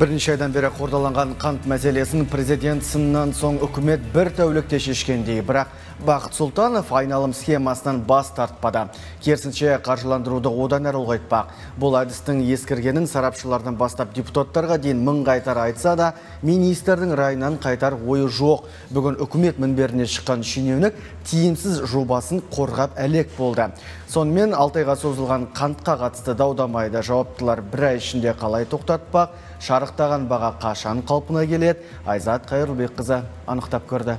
Бірнеше айдан бері қордаланған қант мәселесін президент сыннан соң үкімет бір тәулікте шешкендей, бірақ Бақыт Сұлтанов айналым схемасынан бас тартпады. Керсінше қаржыландыруды одан әрі ұлғайтпақ. Бұл әдістің ескіргенін сарапшылардан бастап депутаттарға дейін мың қайтар айтса да, министрдің райынан қайтар ойы жоқ. Бүгін үкімет мінберіне шыққан шенеунік тиімсіз жобасын қорғап әлек болды. Сонымен алтайға созылған қантқа қатысты даудамайды жауаптылар бір ай ішінде қалай тоқтатпақ, шарықтаған баға қашан қалпына келеді, Айзат Қайырлыбекқызы анықтап көрді.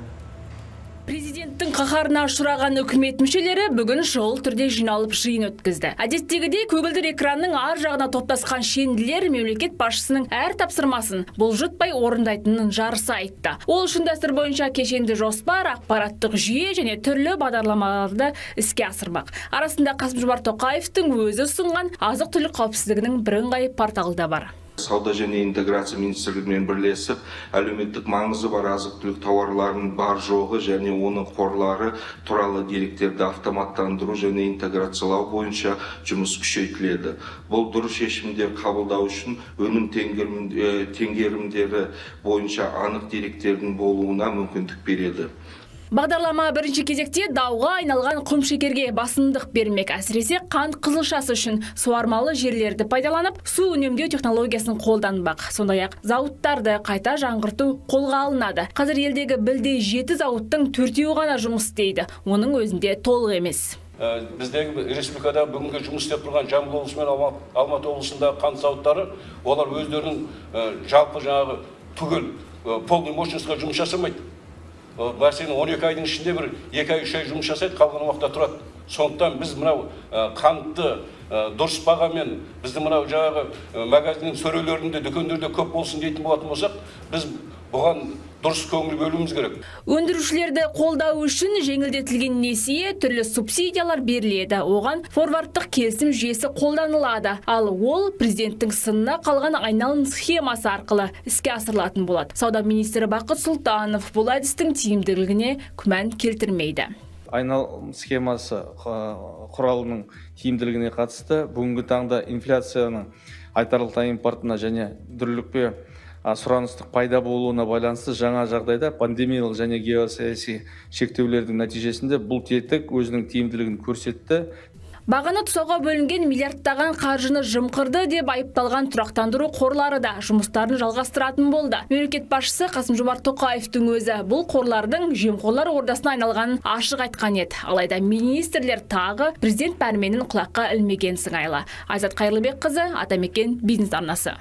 Президенттің қаһарына ұшыраған үкімет мүшелері бүгін шұғыл түрде жиналып жиын өткізді. Әдеттегідей көгілдір экранның ар жағына топтасқан шенділер мемлекет басшысының әр тапсырмасын бұлжытпай орындайтынын жарыса айтты. Ол үшін дәстүр бойынша кешенді жоспар, ақпараттық жүйе және түрлі бағдарламаларды іске асырмақ. Арасында Қасым Жомарт Тоқаевтың өзі ұсынған азық-түлік қауіпсіздігінің бірыңғай порталы да бар сауда және интеграция министрлігімен бірлесіп әлеуметтік маңызы бар азық түлік тауарларының бар жоғы және оның қорлары туралы деректерді автоматтандыру және интеграциялау бойынша жұмыс күшейтіледі. Бұл дұрыс шешімдер қабылдау үшін өнім теңгерімдері бойынша анық деректердің болуына мүмкіндік береді. Бағдарлама бірінші кезекте дауға айналған құмшекерге басымдық бермек. Әсіресе қант қызылшасы үшін суармалы жерлерді пайдаланып, су үнемдеу технологиясын қолданбақ. Сондай-ақ зауыттарды қайта жаңғырту қолға алынады. Қазір елдегі білдей жеті зауыттың төртеуі ғана жұмыс істейді. Оның өзінде толық емес біздегі республикада бүгінгі жұмыс істеп тұрған жамбыл облысы мен алматы облысындағы қант зауыттары олар өздерінің жалпы жаңағы түгел полный мощностьқа жұмыс жасамайды мәселен он екі айдың ішінде бір екі ай үш ай жұмыс жасайды қалған уақытта тұрады. Сондықтан біз мынау қантты дұрыс бағамен біздің мынау жаңағы магазиннің сөрелерінде дүкендерде көп болсын дейтін болатын болсақ біз бұған дұрыс көңіл бөлуіміз керек. Өндірушілерді қолдау үшін жеңілдетілген несие түрлі субсидиялар беріледі. Оған форвардтық келісім жүйесі қолданылады. Ал ол президенттің сынына қалған айналым схемасы арқылы іске асырылатын болады. Сауда министрі бақыт сұлтанов бұл әдістің тиімділігіне күмән келтірмейді. Айналым схемасы құралының тиімділігіне қатысты бүгінгі таңда инфляцияның айтарлықтай импортына және дүрлікпе сұраныстық пайда болуына байланысты жаңа жағдайда пандемиялық және геосаяси шектеулердің нәтижесінде бұл тетік өзінің тиімділігін көрсетті. Бағаны тұсауға бөлінген миллиардтаған қаржыны жымқырды деп айыпталған тұрақтандыру қорлары да жұмыстарын жалғастыратын болды. Мемлекет басшысы қасым жомарт тоқаевтың өзі бұл қорлардың жемқорлар ордасына айналғанын ашық айтқан еді. Алайда министрлер тағы президент пәрменін құлаққа ілмеген сыңайлы. Айзат қайырлыбекқызы атамекен бизнес арнасы.